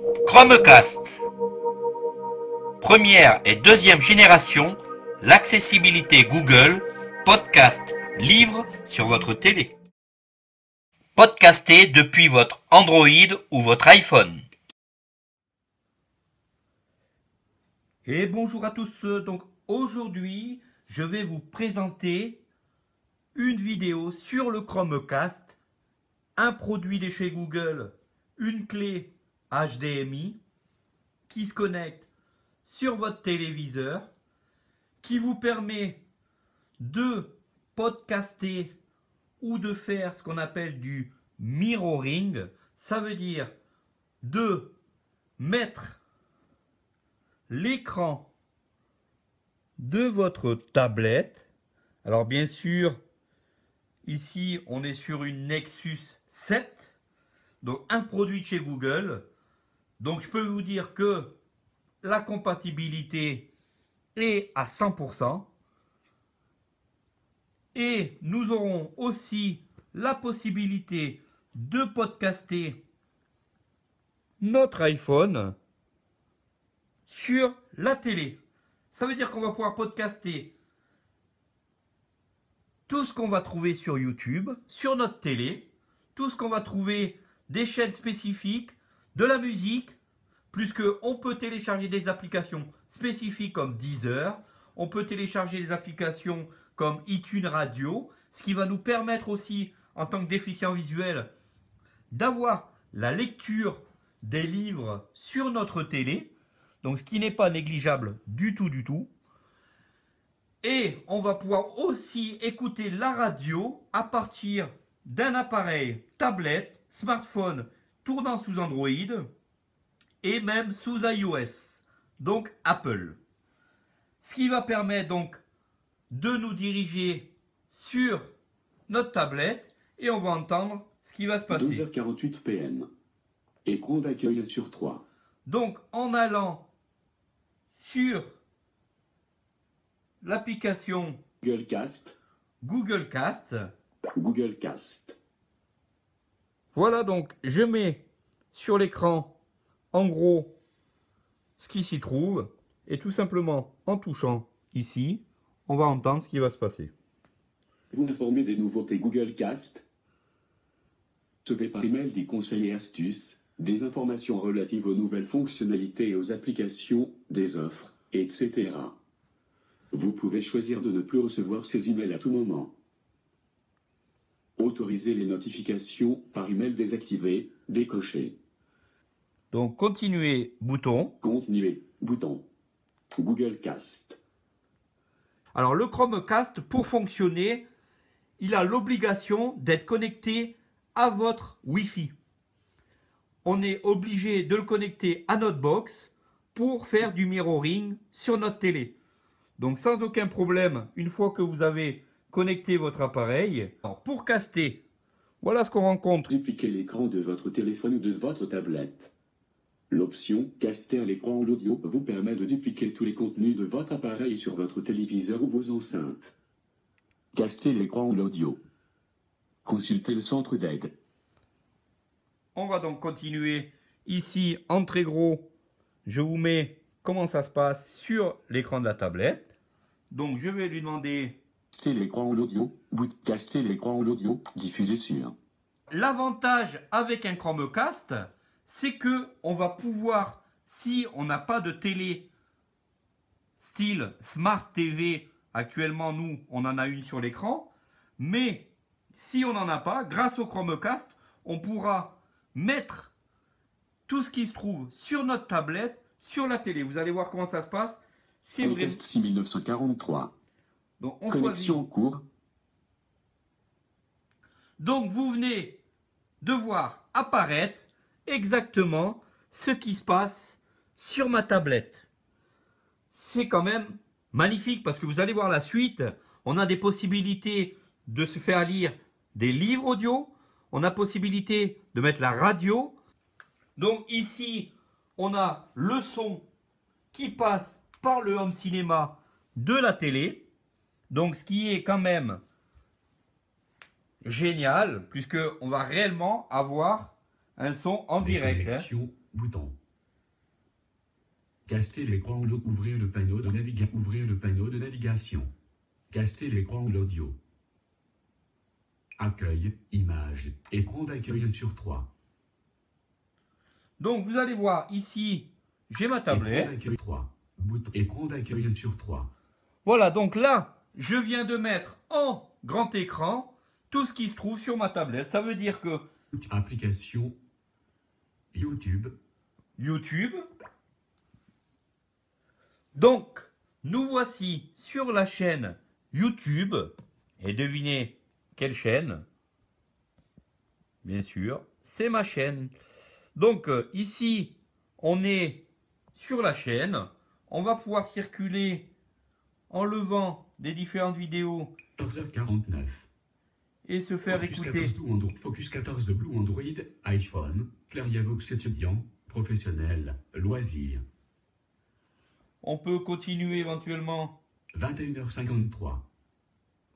Chromecast. Première et deuxième génération, l'accessibilité Google, podcast, livre sur votre télé. Podcastez depuis votre Android ou votre iPhone. Et bonjour à tous. Donc aujourd'hui, je vais vous présenter une vidéo sur le Chromecast, un produit de chez Google, une clé HDMI qui se connecte sur votre téléviseur, qui vous permet de podcaster ou de faire ce qu'on appelle du mirroring. Ça veut dire de mettre l'écran de votre tablette. Alors bien sûr, ici on est sur une Nexus 7, donc un produit de chez Google. Donc je peux vous dire que la compatibilité est à 100%. Et nous aurons aussi la possibilité de podcaster notre iPhone sur la télé. Ça veut dire qu'on va pouvoir podcaster tout ce qu'on va trouver sur YouTube, sur notre télé, tout ce qu'on va trouver des chaînes spécifiques, de la musique, plus qu'on peut télécharger des applications spécifiques comme Deezer, on peut télécharger des applications comme iTunes Radio, ce qui va nous permettre aussi, en tant que déficient visuel, d'avoir la lecture des livres sur notre télé, donc ce qui n'est pas négligeable du tout, du tout. Et on va pouvoir aussi écouter la radio à partir d'un appareil tablette, smartphone tournant sous Android et même sous iOS, donc Apple. Ce qui va permettre donc de nous diriger sur notre tablette et on va entendre ce qui va se passer. 12h48 PM. Écran d'accueil sur 3. Donc en allant sur l'application Google Cast. Google Cast, Google Cast. Voilà donc je mets sur l'écran en gros ce qui s'y trouve et tout simplement en touchant ici, on va entendre ce qui va se passer. Vous informez des nouveautés Google Cast. Recevez par email des conseils et astuces, des informations relatives aux nouvelles fonctionnalités et aux applications, des offres, etc. Vous pouvez choisir de ne plus recevoir ces emails à tout moment. Autorisez les notifications par email désactivées, décochées. Donc continuer bouton. Continuez, bouton. Google Cast. Alors le Chromecast pour fonctionner, il a l'obligation d'être connecté à votre Wi-Fi. On est obligé de le connecter à notre box pour faire du mirroring sur notre télé. Donc sans aucun problème, une fois que vous avez connecté votre appareil, alors, pour caster, voilà ce qu'on rencontre. Dupliquez l'écran de votre téléphone ou de votre tablette? L'option Caster l'écran ou l'audio vous permet de dupliquer tous les contenus de votre appareil sur votre téléviseur ou vos enceintes. Caster l'écran ou l'audio. Consultez le centre d'aide. On va donc continuer ici en très gros. Je vous mets comment ça se passe sur l'écran de la tablette. Donc je vais lui demander L'écran ou l'audio. Boot Caster l'écran ou l'audio. Diffusé sur. L'avantage avec un Chromecast, c'est que on va pouvoir, si on n'a pas de télé style Smart TV, actuellement nous, on en a une sur l'écran, mais si on n'en a pas, grâce au Chromecast, on pourra mettre tout ce qui se trouve sur notre tablette, sur la télé. Vous allez voir comment ça se passe. C'est vraiment- Test 6943. Donc, on Connexion en choisit. cours. Donc vous venez de voir apparaître exactement ce qui se passe sur ma tablette. C'est quand même magnifique parce que vous allez voir la suite. On a des possibilités de se faire lire des livres audio. On a possibilité de mettre la radio. Donc ici, on a le son qui passe par le home cinéma de la télé. Donc ce qui est quand même génial, puisque on va réellement avoir un son en direct. hein. Bouton. Caster l'écran ou. Ouvrir le panneau de navigation. Ouvrir le panneau de navigation. Caster l'écran ou l'audio. Accueil, image, écran d'accueil 1 sur 3. Donc vous allez voir ici, j'ai ma Écran tablette. d'accueil 3. Bouton écran d'accueil 1 sur 3. Voilà, donc là, je viens de mettre en grand écran tout ce qui se trouve sur ma tablette. Ça veut dire que Application YouTube. YouTube. Donc, nous voici sur la chaîne YouTube. Et devinez quelle chaîne? Bien sûr, c'est ma chaîne. Donc, euh, ici, on est sur la chaîne. On va pouvoir circuler en levant les différentes vidéos 14h49. et se faire Focus écouter. 14 Blue Android, Focus 14 de Blue Android, iPhone, Clariavox étudiant, professionnel, loisirs. On peut continuer éventuellement. 21h53.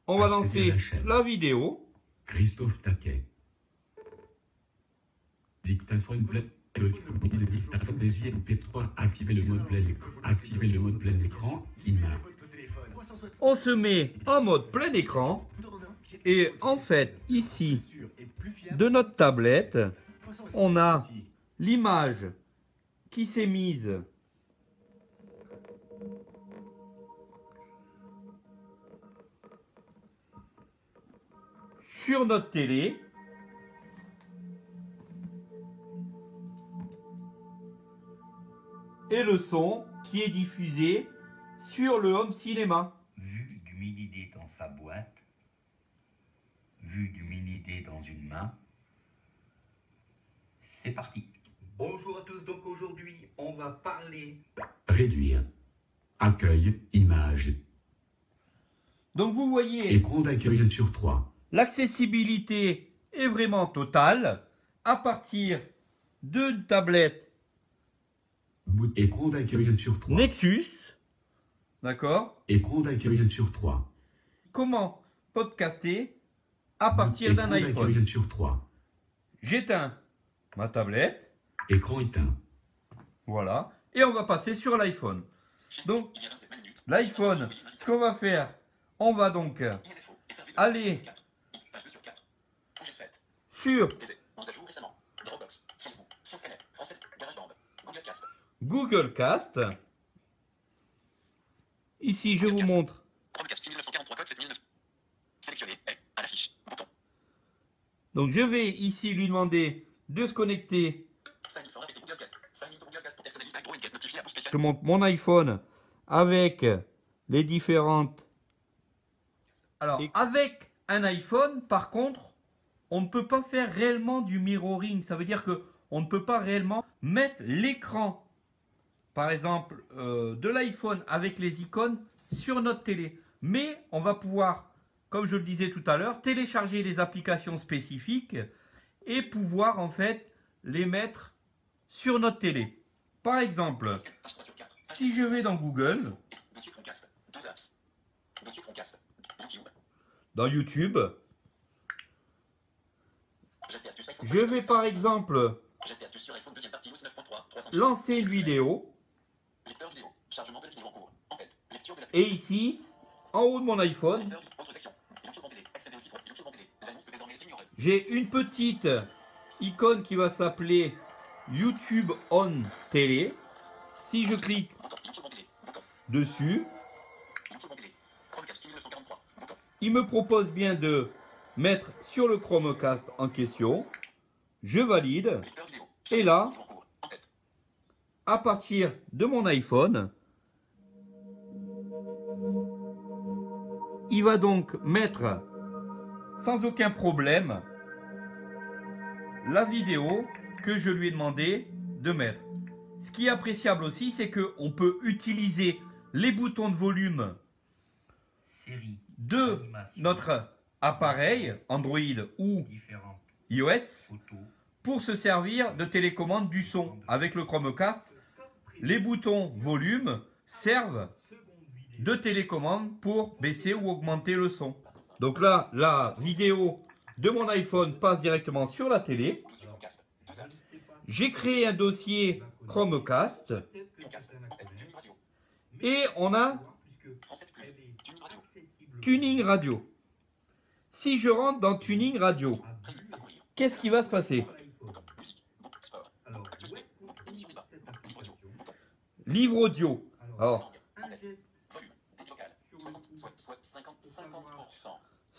On va Accéder lancer la vidéo. Christophe Taquet. Dictaphone le dictaphone des IMP3. Activez le mode plein écran. Activez le mode plein écran. Image. On se met en mode plein écran. Et en fait, ici, de notre tablette, on a l'image qui s'est mise sur notre télé. Et le son qui est diffusé sur le home cinéma. Dans sa boîte. Vue du mini-dé dans une main. C'est parti. Bonjour à tous, donc aujourd'hui on va parler Réduire. Accueil. Image. Donc vous voyez, Écran d'accueil 1 sur 3. l'accessibilité est vraiment totale à partir d'une tablette écran d'accueil 1 sur 3. Nexus. D'accord Écran d'accueil 1 sur 3. Comment podcaster à partir d'un Écran d'accueil 1 iPhone sur 3. J'éteins ma tablette, Écran éteint. voilà, et on va passer sur l'iPhone. Donc, l'iPhone, ce qu'on va faire, on va donc aller sur Google Cast. Ici, je vous montre. Chromecast 1943 code 7009. Sélectionné. Est. À l'affiche. Bouton. Donc, je vais ici lui demander de se connecter. 5000 forums avec Google Cast. 5000 pour Google Cast pour personnaliser Android Get notifié à bouche spéciale. Je monte mon iPhone avec les différentes. Alors, avec un iPhone, par contre, on ne peut pas faire réellement du mirroring. Ça veut dire que on ne peut pas réellement mettre l'écran, par exemple, euh, de l'iPhone avec les icônes sur notre télé. Mais on va pouvoir, comme je le disais tout à l'heure, télécharger des applications spécifiques et pouvoir en fait les mettre sur notre télé. Par exemple, Page 3 sur 4. si je vais dans Google, Dossier Chromecast. 12 apps. Dossier Chromecast. YouTube. dans YouTube, je vais par exemple Gestes et astuces sur iPhone deuxième partie 9.3. 300. lancer une vidéo et ici, en haut de mon iPhone, j'ai une petite icône qui va s'appeler YouTube On Télé. Si je clique dessus, YouTube en télé. Chromecast 1943. Bouton. il me propose bien de mettre sur le Chromecast en question. Je valide. Et là, à partir de mon iPhone, il va donc mettre sans aucun problème la vidéo que je lui ai demandé de mettre. Ce qui est appréciable aussi, c'est qu'on peut utiliser les boutons de volume série de notre appareil Android ou iOS pour se servir de télécommande du son. Avec le Chromecast, les boutons volume servent de télécommande pour baisser ou augmenter le son. Donc là, la vidéo de mon iPhone passe directement sur la télé. Dossier Chromecast. 12 apps. J'ai créé un dossier Chromecast. Et on a. Tuning Radio. Si je rentre dans Tuning Radio, qu'est-ce qui va se passer? Livre audio. Alors,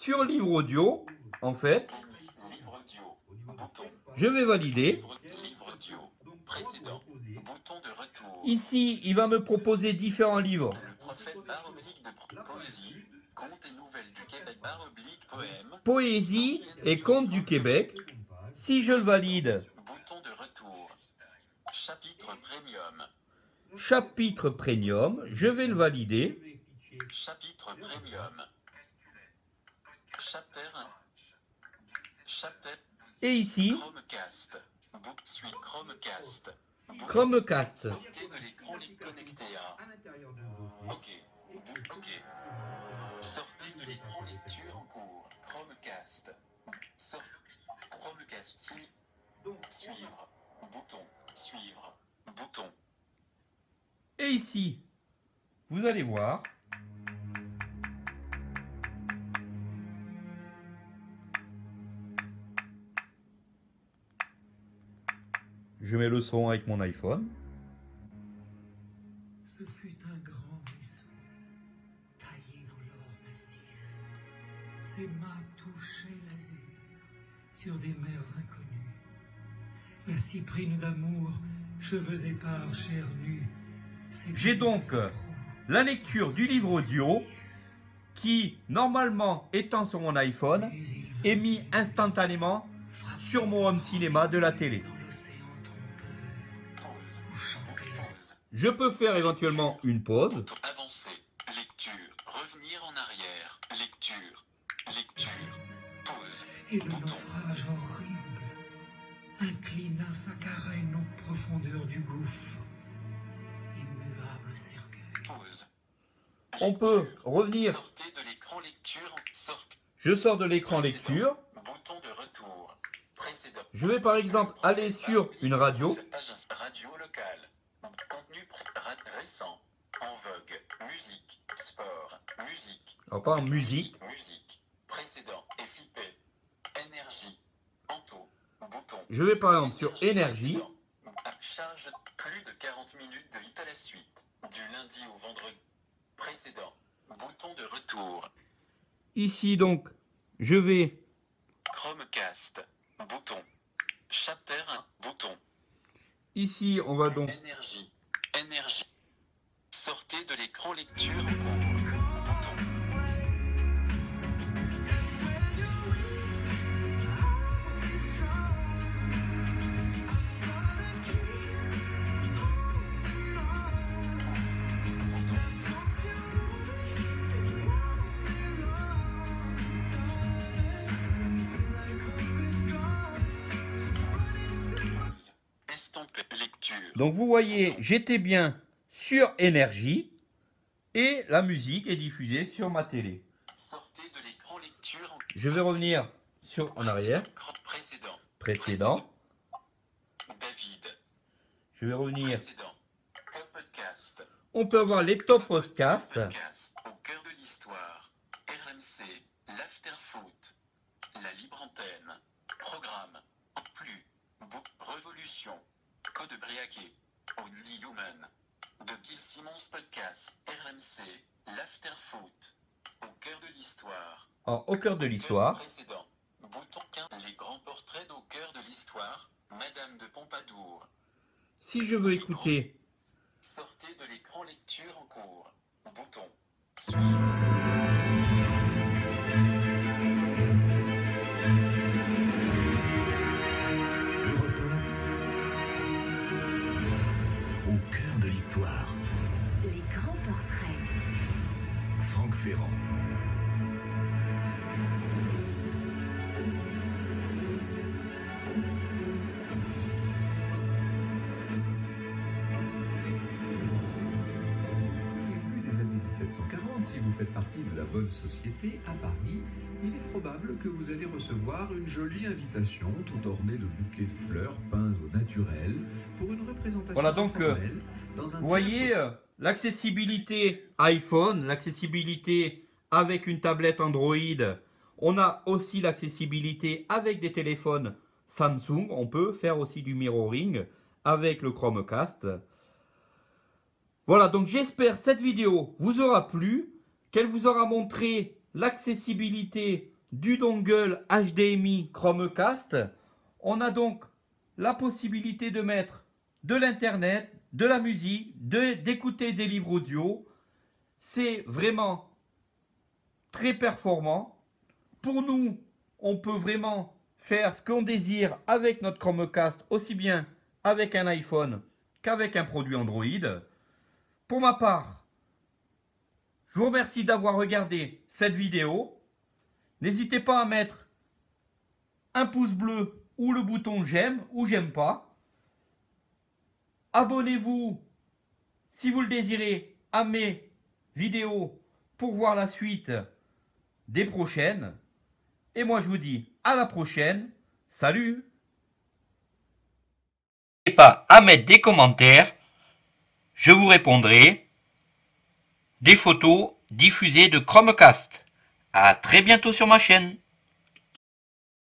sur livre audio, en fait, je vais valider. Ici, il va me proposer différents livres. Poésie. Et contes du Québec. Si je le valide. Chapitre premium. je vais le valider. Chapter 1. Chapter Et ici, Chromecast. Book suite Chromecast. Chromecast. Sortez de l'écran les connectés à. Ok. Ok. Sortez de l'écran lecture en cours. Chromecast. Sort. Chromecast. Sui- Suivre. Bouton. Suivre. Bouton. Et ici, vous allez voir, je mets le son avec mon iPhone. Ce fut un grand vaisseau, taillé dans l'or massif. Ses mâts touchaient l'azur, sur des mers inconnues. La cyprine d'amour, cheveux épars, chair nue. J'ai donc la lecture du livre audio qui, normalement étant sur mon iPhone, est mis instantanément sur mon home cinéma de la télé. Je peux faire éventuellement une pause. Avancer. Lecture. Revenir en arrière. Lecture. Lecture. Pause. Et le Bouton. naufrage horrible inclina sa carène aux profondeurs du gouffre. Immuable cercueil. Pause. On peut revenir. Sortez de l'écran lecture. en- Sorte. Je sors de l'écran lecture. Bouton de retour. Précédent. Je vais par exemple aller sur une radio. Radio locale. Récent. En vogue. Musique. Sport. Musique. Alors pas en musique. Musique. Précédent. FIP. Énergie. Anto. Bouton. Je vais par exemple sur énergie. Charge plus de 40 minutes de hit à la suite. Du lundi au vendredi. Précédent. Bouton de retour. Ici donc, je vais Chromecast. Bouton. Chapter 1. Bouton. ici, on va donc Énergie. Énergie. Sortez de l'écran lecture. Bouton. Donc vous voyez, j'étais bien sur énergie et la musique est diffusée sur ma télé. Sortez de l'écran lecture en Je vais revenir sur en arrière, Précédent. précédent. David. Je vais revenir. Précédent. Podcast. On peut avoir les top podcasts. Podcast. Au cœur de l'histoire. RMC. L'afterfoot. La libre antenne. Programme. En plus. Book. Révolution. Code Briaquet. Only Human. De Bill Simmons Podcast. RMC. L'afterfoot. Au cœur de l'histoire. Au cœur de l'histoire, Précédent. Bouton 15. Les grands portraits au cœur de l'histoire. Madame de Pompadour. si je veux écouter Sortez de l'écran lecture en cours. Bouton. Faites partie de la bonne société à Paris, il est probable que vous allez recevoir une jolie invitation tout ornée de bouquets de fleurs peints au naturel pour une représentation Voilà, donc, euh, dans un vous voyez, euh, l'accessibilité iPhone, l'accessibilité avec une tablette Android. On a aussi l'accessibilité avec des téléphones Samsung. On peut faire aussi du mirroring avec le Chromecast. Voilà, donc j'espère cette vidéo vous aura plu, qu'elle vous aura montré l'accessibilité du dongle HDMI Chromecast. On a donc la possibilité de mettre de l'internet, de la musique, d'écouter des livres audio. C'est vraiment très performant. Pour nous, on peut vraiment faire ce qu'on désire avec notre Chromecast, aussi bien avec un iPhone qu'avec un produit Android. Pour ma part, je vous remercie d'avoir regardé cette vidéo. N'hésitez pas à mettre un pouce bleu ou le bouton j'aime ou j'aime pas. Abonnez-vous si vous le désirez à mes vidéos pour voir la suite des prochaines. Et moi je vous dis à la prochaine. Salut N'hésitez pas à mettre des commentaires. Je vous répondrai. Des photos diffusées de Chromecast. À très bientôt sur ma chaîne.